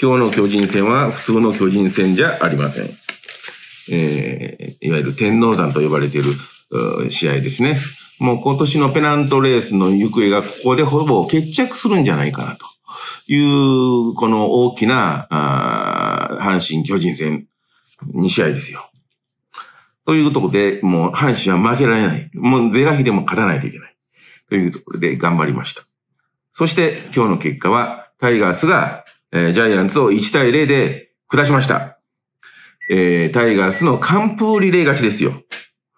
今日の巨人戦は普通の巨人戦じゃありません。えー、いわゆる天王山と呼ばれている試合ですね。もう今年のペナントレースの行方がここでほぼ決着するんじゃないかなという、この大きな、あ阪神巨人戦2試合ですよ。というところで、もう阪神は負けられない。もう是が非でも勝たないといけない。というところで頑張りました。そして今日の結果は、タイガースが、えー、ジャイアンツを1対0で下しました。えー、タイガースの完封リレー勝ちですよ。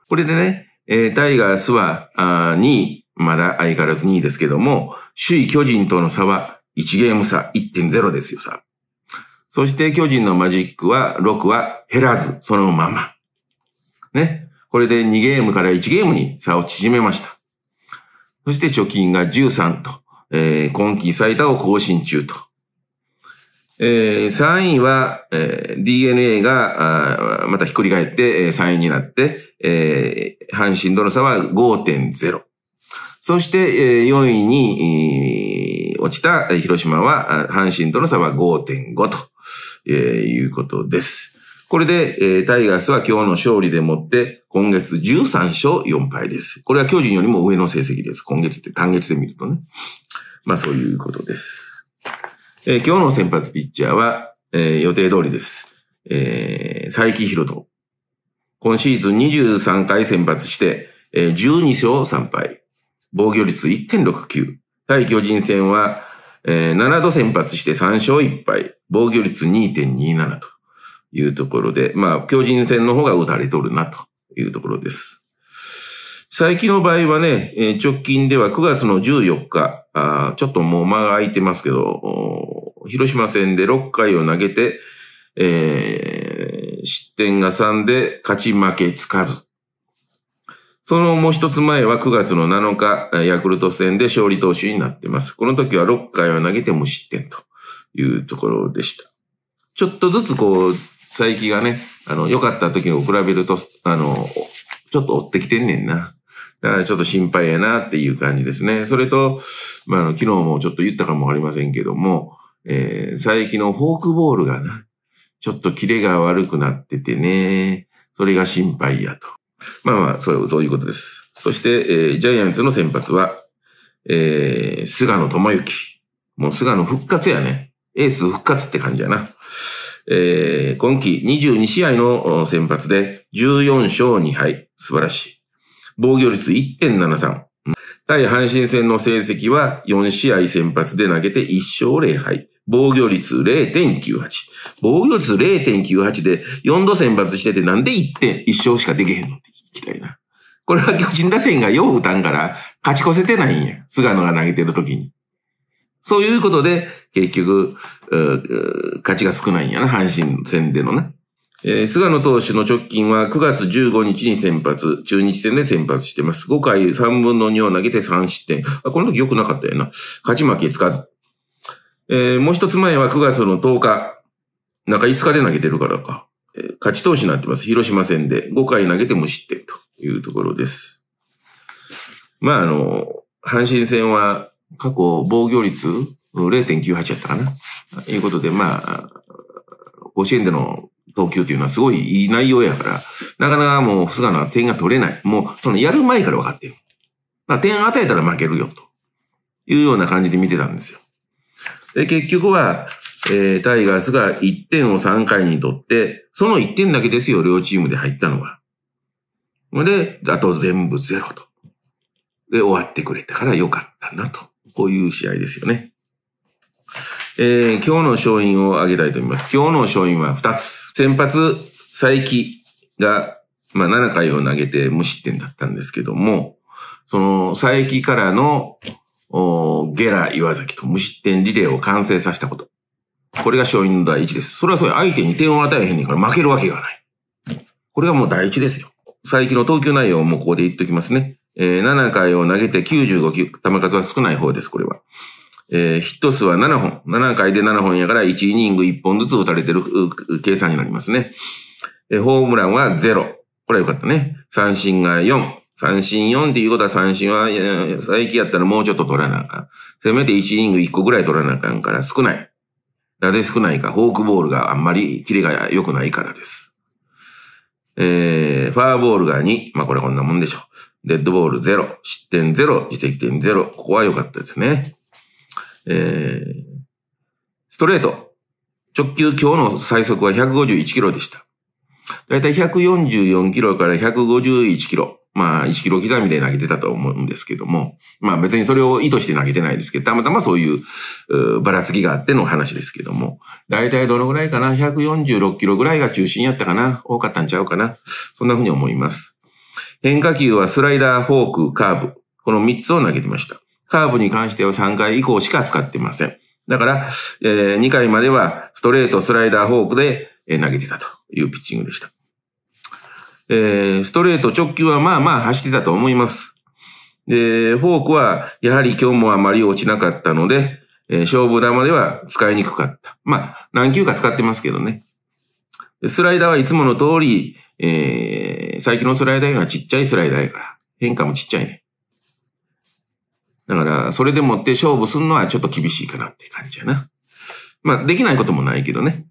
これでね、えー、タイガースは、あ2位、まだ相変わらず2位ですけども、首位巨人との差は1ゲーム差1.0ですよ、さ。そして巨人のマジックは6は減らず、そのまま。ね。これで2ゲームから1ゲームに差を縮めました。そして貯金が13と、えー、今季最多を更新中と。えー、3位は、えー、DNA が、またひっくり返って、えー、3位になって、えー、阪神との差は5.0。そして、えー、4位に、落ちた広島は、阪神との差は5.5と、えー、いうことです。これで、えー、タイガースは今日の勝利でもって、今月13勝4敗です。これは巨人よりも上の成績です。今月って単月で見るとね。まあそういうことです。えー、今日の先発ピッチャーは、えー、予定通りです。えー、佐伯博人。今シーズン23回先発して、えー、12勝3敗。防御率1.69。対巨人戦は、えー、7度先発して3勝1敗。防御率2.27というところで、まあ、巨人戦の方が打たれとるなというところです。最近の場合はね、えー、直近では9月の14日、あちょっともう間が空いてますけど、広島戦で6回を投げて、えー、失点が3で勝ち負けつかず。そのもう一つ前は9月の7日、ヤクルト戦で勝利投手になってます。この時は6回を投げて無失点というところでした。ちょっとずつこう、佐伯がね、あの、良かった時を比べると、あの、ちょっと追ってきてんねんな。だからちょっと心配やなっていう感じですね。それと、まあ、昨日もちょっと言ったかもわかりませんけども、えー、佐伯のフォークボールがな、ちょっとキレが悪くなっててね、それが心配やと。まあまあ、そう、そういうことです。そして、えー、ジャイアンツの先発は、えー、菅野智之。もう菅野復活やね。エース復活って感じやな。えー、今季22試合の先発で14勝2敗。素晴らしい。防御率1.73。対阪神戦の成績は4試合先発で投げて1勝0敗。防御率0.98。防御率0.98で4度選抜しててなんで1点、1勝しかできへんのって聞きたいな。これは巨人打線がよう打たんから勝ち越せてないんや。菅野が投げてる時に。そういうことで、結局、勝ちが少ないんやな、阪神戦でのな。えー、菅野投手の直近は9月15日に先発、中日戦で先発してます。5回3分の2を投げて3失点。あこの時良くなかったよな。勝ち負けつかず。えー、もう一つ前は9月の10日、中5日で投げてるからか。えー、勝ち投手になってます。広島戦で5回投げて無失点というところです。まあ、あの、阪神戦は過去防御率0.98やったかな。ということで、まあ、甲子園での投球っていうのはすごいいい内容やから、なかなかもう菅野は点が取れない。もう、そのやる前から分かってる。点与えたら負けるよ、というような感じで見てたんですよ。で、結局は、えー、タイガースが1点を3回に取って、その1点だけですよ、両チームで入ったのは。で、あと全部ゼロと。で、終わってくれたからよかったなと。こういう試合ですよね。えー、今日の勝因を挙げたいと思います。今日の勝因は2つ。先発、佐伯が、まあ、7回を投げて無失点だったんですけども、その佐伯からのゲラ岩崎と無失点リレーを完成させたこと。これが勝因の第一です。それはそう相手に点を与えへんねんから負けるわけがない。これがもう第一ですよ。佐伯の投球内容もここで言っときますね。えー、7回を投げて95球、球数は少ない方です、これは。えー、ヒット数は7本。7回で7本やから1イニング1本ずつ打たれてる計算になりますね。えー、ホームランは0。これはよかったね。三振が4。三振4っていうことは三振は、最近やったらもうちょっと取らなあかん。せめて1イニング1個ぐらい取らなあかんから少ない。なぜ少ないか、フォークボールがあんまりキレが良くないからです。えー、ファーボールが2。まあこれこんなもんでしょう。デッドボール0、失点0、自責点0。ここは良かったですね。えー、ストレート。直球今日の最速は151キロでした。だいたい144キロから151キロ。まあ、1キロ刻みで投げてたと思うんですけども、まあ別にそれを意図して投げてないですけど、たまたまそういう、うばらつきがあっての話ですけども、だいたいどのぐらいかな ?146 キロぐらいが中心やったかな？多かったんちゃうかな？そんな風に思います。変化球はスライダー、フォーク、カーブ。この3つを投げてました。カーブに関しては3回以降しか使ってません。だから、えー、2回まではストレート、スライダー、フォークでえ投げてたというピッチングでした。えー、ストレート直球はまあまあ走ってたと思います。で、フォークはやはり今日もあまり落ちなかったので、えー、勝負球では使いにくかった。まあ、何球か使ってますけどね。スライダーはいつもの通り、えー、最近のスライダーがちっちゃいスライダーやから、変化もちっちゃいね。だから、それでもって勝負するのはちょっと厳しいかなって感じやな。まあ、できないこともないけどね。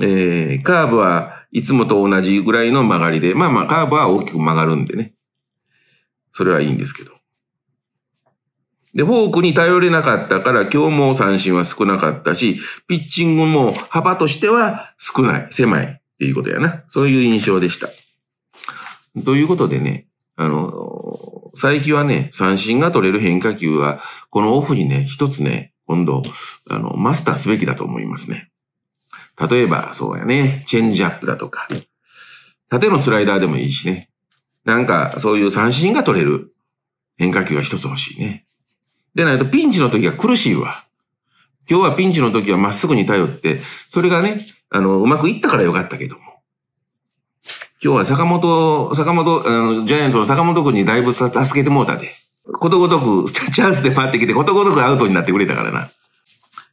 えー、カーブはいつもと同じぐらいの曲がりで、まあまあカーブは大きく曲がるんでね。それはいいんですけど。で、フォークに頼れなかったから今日も三振は少なかったし、ピッチングも幅としては少ない、狭いっていうことやな。そういう印象でした。ということでね、あの、最近はね、三振が取れる変化球は、このオフにね、一つね、今度、あの、マスターすべきだと思いますね。例えば、そうやね、チェンジアップだとか、縦のスライダーでもいいしね。なんか、そういう三振が取れる変化球が一つ欲しいね。でないとピンチの時は苦しいわ。今日はピンチの時はまっすぐに頼って、それがね、あの、うまくいったからよかったけども。今日は坂本、坂本、あの、ジャイアンツの坂本君にだいぶ助けてもうたで。ことごとく、チャンスで回ってきて、ことごとくアウトになってくれたからな。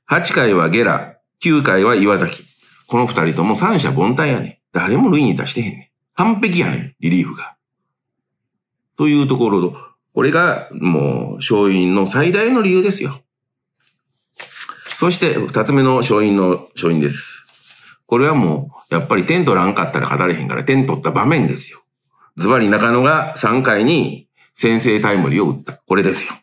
8回はゲラ、9回は岩崎。この二人とも三者凡退やね誰も塁に出してへんね完璧やねリリーフが。というところ、これがもう勝因の最大の理由ですよ。そして二つ目の勝因の勝因です。これはもう、やっぱり点取らんかったら勝たれへんから点取った場面ですよ。ズバリ中野が3回に先制タイムリーを打った。これですよ。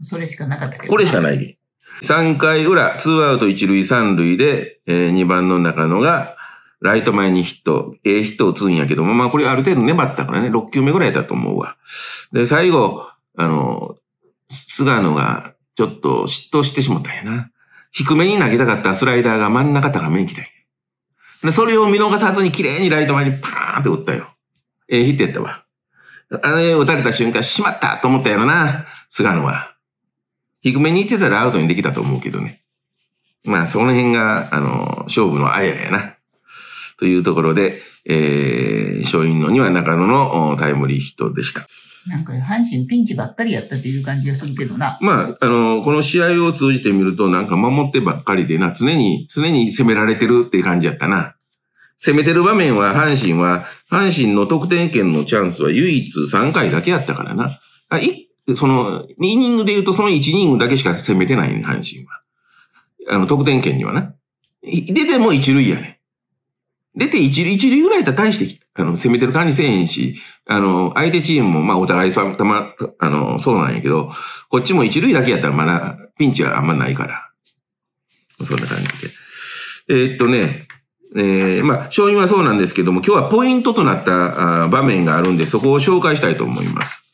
それしかなかったけど。これしかない。3回裏、ツーアウト1塁3塁で、えー、2番の中野が、ライト前にヒット、ええヒットを打つんやけども、まあこれある程度粘ったからね、6球目ぐらいだと思うわ。で、最後、あの、菅野がちょっと嫉妬してしまったんやな。低めに投げたかったスライダーが真ん中高めに来た。で、それを見逃さずに綺麗にライト前にパーンって打ったよ。ええヒットやったわ。あれ、打たれた瞬間、しまったと思ったやろな、菅野は。低めに行ってたらアウトにできたと思うけどね。まあ、その辺が、あの、勝負のあややな。というところで、えー、勝因のには中野のタイムリーヒットでした。なんか、阪神ピンチばっかりやったっていう感じがするけどな。まあ、あの、この試合を通じてみると、なんか守ってばっかりでな、常に、常に攻められてるっていう感じやったな。攻めてる場面は、阪神は、阪神の得点圏のチャンスは唯一3回だけやったからな。あ、い、その、2イニングで言うとその1イニングだけしか攻めてないね、阪神は。あの、得点圏にはな。出ても一塁やね。出て一塁、一塁ぐらいだったら大して、あの、攻めてる感じせえへんし、あの、相手チームも、まあ、お互いさ、たま、あの、そうなんやけど、こっちも一塁だけやったらまだ、ピンチはあんまないから。そんな感じで。えー、っとね、えー、まあ、勝因はそうなんですけども、今日はポイントとなったあ場面があるんで、そこを紹介したいと思います。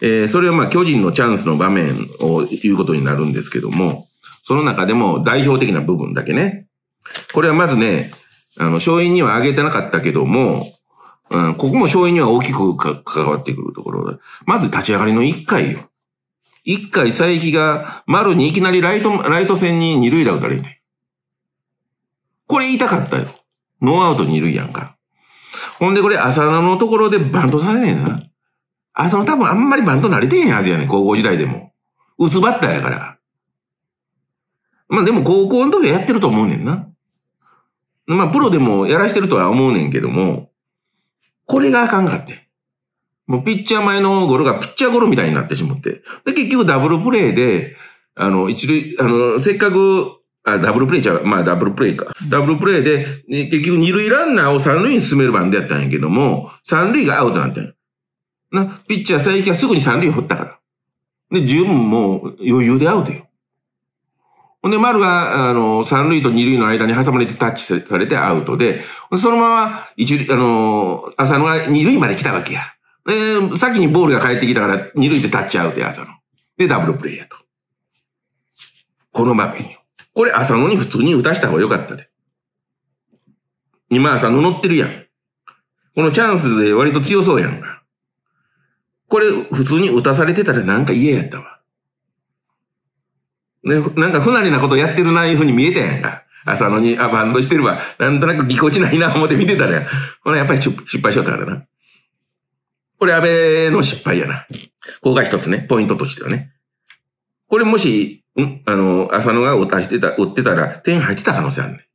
えー、それはまあ巨人のチャンスの場面を言うことになるんですけども、その中でも代表的な部分だけね。これはまずね、あの、勝因には挙げてなかったけども、うん、ここも勝因には大きく関わってくるところで。まず立ち上がりの1回よ。1回佐伯が丸にいきなりライト、ライト線に二塁打打たれて。これ言いたかったよ。ノーアウト二塁やんか。ほんでこれ浅野のところでバントされねえな。あ、その多分あんまりバント慣れてへんはずやねん高校時代でも。打つバッターやから。まあでも高校の時はやってると思うねんな。まあプロでもやらしてるとは思うねんけども、これがあかんかって。もうピッチャー前のゴロがピッチャーゴロみたいになってしまって。で、結局ダブルプレイで、あの、一塁、あの、せっかく、あ、ダブルプレイちゃう。まあ、ダブルプレイか。ダブルプレイで、ね結局二塁ランナーを三塁に進める番でやったんやけども、三塁がアウトなんだよ。な、ピッチャー佐伯はすぐに三塁を振ったから。で、十分もう余裕でアウトよ。ほんで、丸が、あの、三塁と二塁の間に挟まれてタッチされてアウトで、そのまま、一塁、あの、浅野が二塁まで来たわけや。で、先にボールが返ってきたから、二塁でタッチアウトや、浅野。で、ダブルプレイやと。この場面よ。これ、浅野に普通に打たした方がよかったで。今、浅野乗ってるやん。このチャンスで割と強そうやんか。これ、普通に打たされてたらなんか嫌やったわ。ね、なんか不慣れなことやってるな、いうふうに見えたやんか。浅野に、あ、バンドしてるわ。なんとなくぎこちないな、思って見てたらやん。ほら、やっぱり失敗しよったからな。これ、安倍の失敗やな。ここが一つね、ポイントとしてはね。これもし、うんあの、浅野が打たしてた、打ってたら、点入ってた可能性あるね。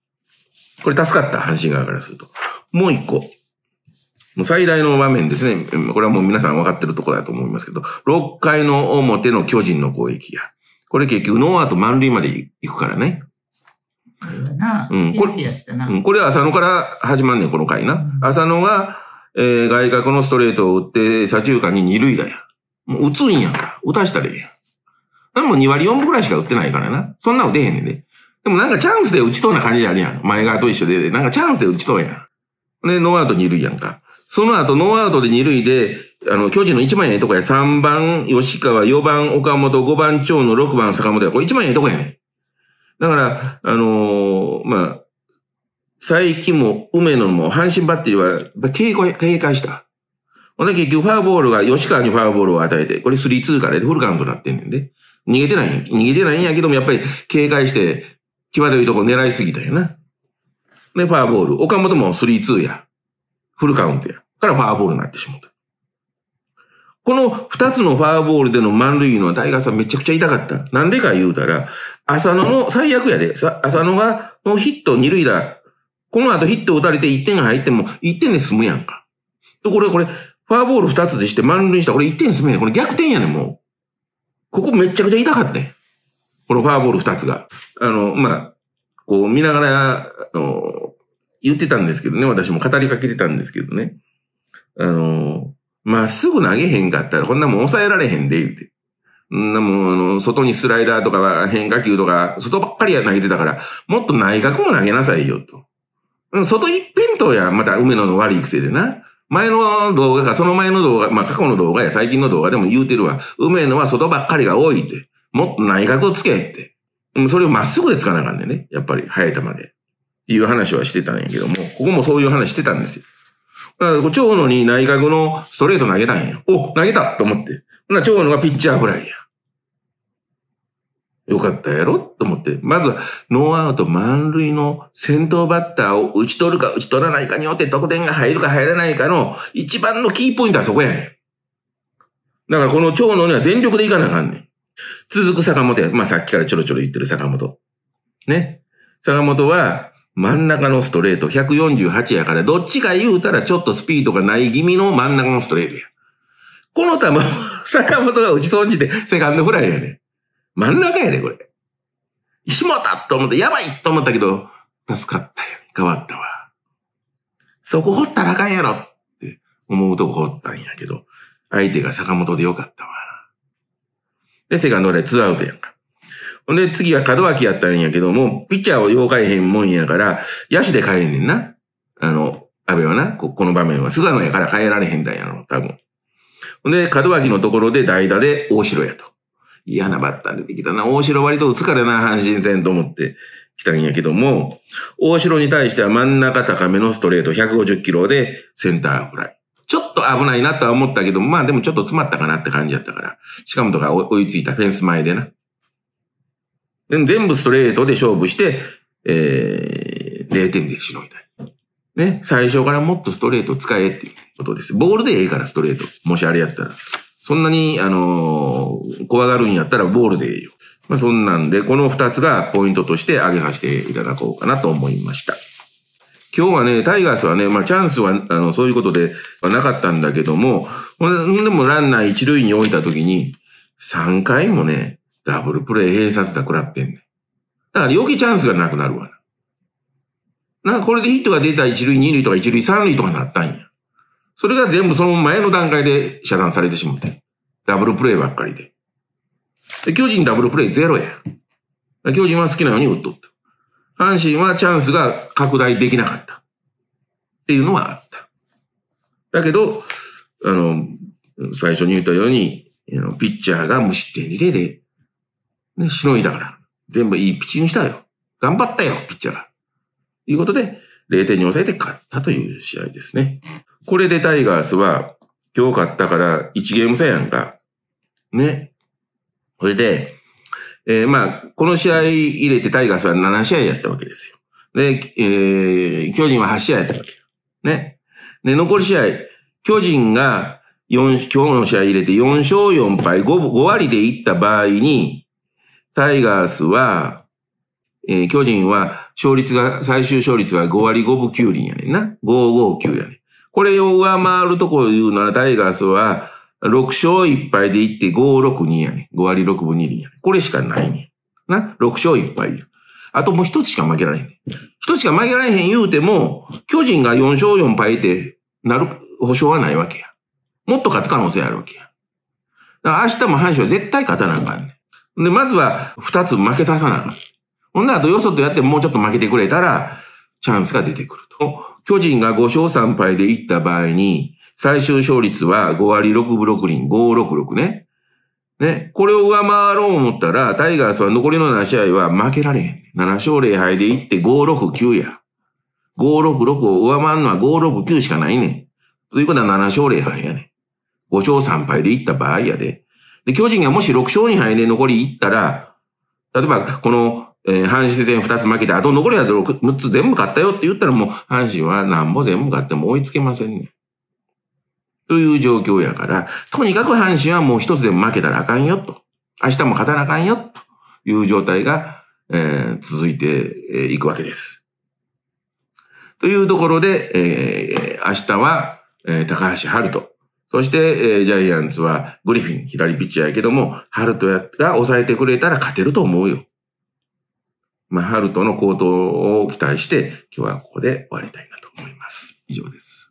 これ助かった、阪神側からすると。もう一個。もう最大の場面ですね。これはもう皆さん分かってるところだと思いますけど、6回の表の巨人の攻撃や。これ結局ノーアウト満塁まで行くからね。うんこれ。うん、これは浅野から始まんねん、この回な。うん浅野が、えー外角のストレートを打って、左中間に二塁打や。もう打つんやんか。打たしたらええやん。でも2割4分くらいしか打ってないからな。そんな打てへんねんで。でもなんかチャンスで打ちそうな感じあるやん。前側と一緒で、なんかチャンスで打ちそうやん。で、ノーアウト二塁やんか。その後、ノーアウトで二塁で、あの、巨人の一番ええとこや。3番吉川、4番岡本、5番長野、6番坂本や。これ一番ええとこやねん。だから、あのーまあ、佐伯も梅野も阪神バッテリーは、やっぱ警戒、警戒した。ほんで結局ファーボールが吉川にファーボールを与えて、これ3-2からでフルカウントになってんねんで。逃げてないん逃げてないんやけども、やっぱり警戒して、際どいとこ狙いすぎたよな。で、ファーボール。岡本も3-2や。フルカウントや。からファーボールになってしまった。この二つのファーボールでの満塁のはタイガーさんめちゃくちゃ痛かった。なんでか言うたら、浅野の最悪やで。浅野がのヒット二塁打。この後ヒット打たれて1点が入っても1点で済むやんか。と、これ、これ、ファーボール2つでして満塁したこれ1点で済むやん。これ逆転やねん、もう。ここめちゃくちゃ痛かったこのファーボール2つが。あの、まあ、こう見ながら、あの、言ってたんですけどね、私も語りかけてたんですけどね。あの、まっすぐ投げへんかったらこんなもん抑えられへんで、言うて。んなもん、あの、外にスライダーとか変化球とか、外ばっかり投げてたから、もっと内角も投げなさいよ、と。うん、外一辺倒や、また梅野の悪い癖でな。前の動画か、その前の動画、まあ過去の動画や最近の動画でも言うてるわ。梅野は外ばっかりが多いって。もっと内角をつけって。それをまっすぐでつかなあかんねんね。やっぱり、速い球で。っていう話はしてたんやけども、ここもそういう話してたんですよ。だから、こう長野に内角のストレート投げたんや。お、投げたと思って。ほな、長野がピッチャーフライや。よかったやろと思って。まずは、ノーアウト満塁の先頭バッターを打ち取るか打ち取らないかによって得点が入るか入らないかの一番のキーポイントはそこやねん。だからこの長野には全力でいかなあかんねん。続く坂本や。まあさっきからちょろちょろ言ってる坂本。ね。坂本は真ん中のストレート148やから、どっちか言うたらちょっとスピードがない気味の真ん中のストレートや。この球、坂本が打ち損じてセカンドフライやね。真ん中やで、これ。石本と思って、やばいと思ったけど、助かったよ。変わったわ。そこ掘ったらあかんやろって思うとこ掘ったんやけど、相手が坂本でよかったわ。で、セカンドでツーアウトやんか。ほんで、次は門脇やったんやけども、ピッチャーをよう変えへんもんやから、野手で変えんねんな。あの、安倍はな、ここの場面は菅野やから変えられへんだんやろ、多分。ほんで、門脇のところで代打で大城やと。嫌なバッター出てきたな。大城割と打つからな、阪神戦と思って来たんやけども、大城に対しては真ん中高めのストレート150キロでセンターフライ。ちょっと危ないなとは思ったけど、まあでもちょっと詰まったかなって感じやったから。近本が追いついたフェンス前でな。全部ストレートで勝負して、えー、0点でしのいだい。ね、最初からもっとストレート使えっていうことです。ボールでええから、ストレート。もしあれやったら。そんなに、あのー怖がるんやったらボールでええよ。まあそんなんで、この二つがポイントとして挙げさせていただこうかなと思いました。今日はね、タイガースはね、まあチャンスは、あの、そういうことではなかったんだけども、でほんでもランナー一塁に置いたときに、3回もね、ダブルプレイ閉殺だ食らってんねん。だから余計チャンスがなくなるわな。これでヒットが出た一塁二塁とか一塁三塁とかなったんや。それが全部その前の段階で遮断されてしまって。ダブルプレイばっかりで。で、巨人ダブルプレイゼロや。巨人は好きなように打っとった。阪神はチャンスが拡大できなかった。っていうのはあった。だけど、あの、最初に言ったように、ピッチャーが無失点リレーで、ね、しのいだから、全部いいピッチングしたよ。頑張ったよ、ピッチャーが。ということで、0点に抑えて勝ったという試合ですね。これでタイガースは、今日勝ったから1ゲーム差やんか。ね。それで、えー、まあ、この試合入れてタイガースは7試合やったわけですよ。で、えー、巨人は8試合やったわけ。ね。で、残り試合、巨人が4、今日の試合入れて4勝4敗 5, 5割でいった場合に、タイガースは、えー、巨人は勝率が、最終勝率が5割5分9厘やねんな。559やねん。これを上回るところ言うならタイガースは6勝1敗でいって562やねん。5割6分2厘やねん。これしかないねん。な ?6 勝1敗や。あともう一つしか負けられへん。一つしか負けられへん言うても、巨人が4勝4敗ってなる保証はないわけや。もっと勝つ可能性あるわけや。だから明日も阪神は絶対勝たなあかんねん。で、まずは二つ負けささなあかん。ほんならとよそとやってもうちょっと負けてくれたら、チャンスが出てくると。巨人が5勝3敗でいった場合に、最終勝率は5割6分6厘、566ね。ね。これを上回ろう思ったら、タイガースは残りの7試合は負けられへん。7勝0敗でいって569や。566を上回るのは569しかないねん。ということは7勝0敗やねん。5勝3敗でいった場合やで。で、巨人がもし6勝2敗で残りいったら、例えば、この、えー、阪神戦2つ負けて、あと残りは6つ全部勝ったよって言ったらもう、阪神は何も全部勝っても追いつけませんね。という状況やから、とにかく阪神はもう一つでも負けたらあかんよと。明日も勝たなあかんよという状態が、えー、続いていくわけです。というところで、えー、明日は、えー、高橋春人。そして、えー、ジャイアンツはグリフィン、左ピッチャーやけども、ハルトが抑えてくれたら勝てると思うよ。まあ、ハルトの行動を期待して、今日はここで終わりたいなと思います。以上です。